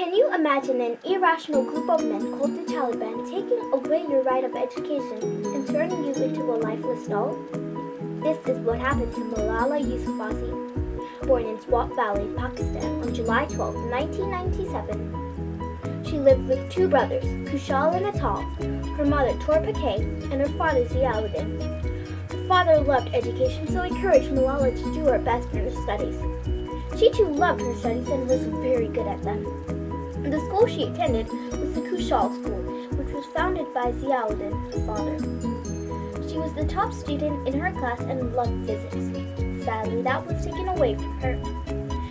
Can you imagine an irrational group of men called the Taliban taking away your right of education and turning you into a lifeless doll? This is what happened to Malala Yousafzai, born in Swat Valley, Pakistan on July 12, 1997. She lived with two brothers, Kushal and Atal, her mother Tor Pekai, and her father Ziauddin. Her father loved education, so he encouraged Malala to do her best in her studies. She too loved her studies and was very good at them. The school she attended was the Kushal School, which was founded by Ziauddin, her father. She was the top student in her class and loved physics. Sadly, that was taken away from her.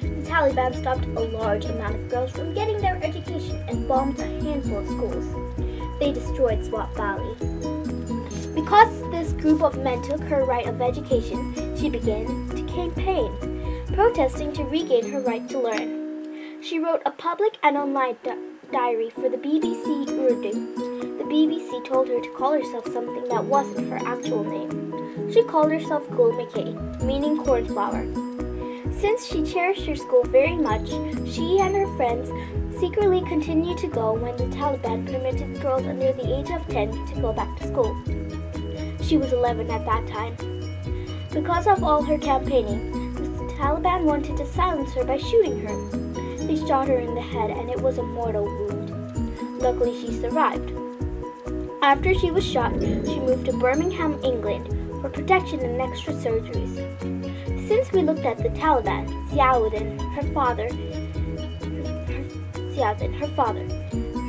The Taliban stopped a large amount of girls from getting their education and bombed a handful of schools. They destroyed Swat Valley. Because this group of men took her right of education, she began to campaign, protesting to regain her right to learn. She wrote a public and online di diary for the BBC Urdu. The BBC told her to call herself something that wasn't her actual name. She called herself Gul Makai, meaning cornflower. Since she cherished her school very much, she and her friends secretly continued to go when the Taliban permitted girls under the age of 10 to go back to school. She was 11 at that time. Because of all her campaigning, the Taliban wanted to silence her by shooting her. They shot her in the head and it was a mortal wound. Luckily, she survived. After she was shot, she moved to Birmingham, England for protection and extra surgeries. Since we looked at the Taliban, Ziauddin, her father, her, Ziauddin, her father,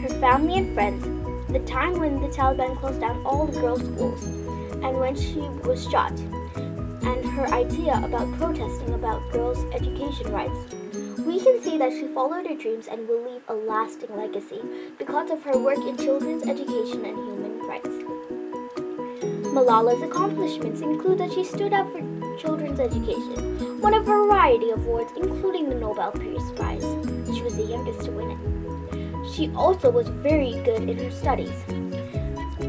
her family and friends, the time when the Taliban closed down all the girls' schools, and when she was shot, and her idea about protesting about girls' education rights, we can see that she followed her dreams and will leave a lasting legacy because of her work in children's education and human rights. Malala's accomplishments include that she stood up for children's education, won a variety of awards, including the Nobel Peace Prize. She was the youngest to win it. She also was very good in her studies.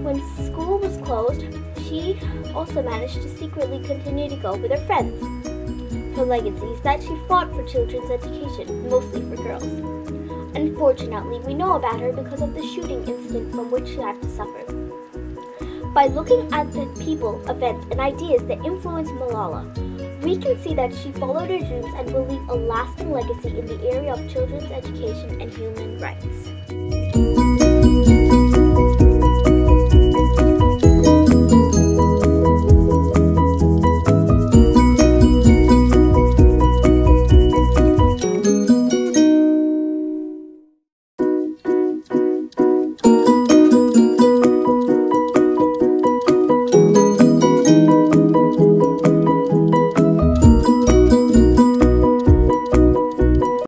When school was closed, she also managed to secretly continue to go with her friends. Her legacy is that she fought for children's education, mostly for girls. Unfortunately, we know about her because of the shooting incident from which she had to suffer. By looking at the people, events, and ideas that influenced Malala, we can see that she followed her dreams and will leave a lasting legacy in the area of children's education and human rights.